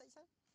បន្តិចសិន